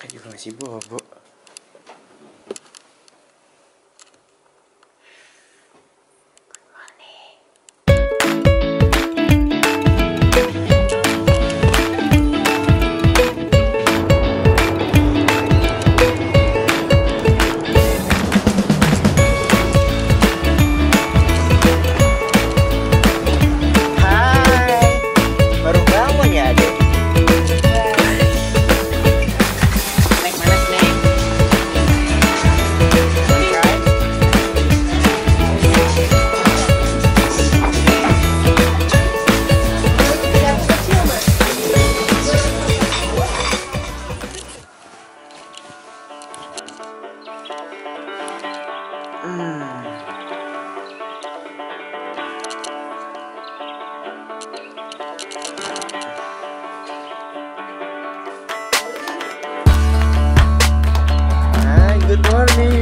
anaknya juga morning.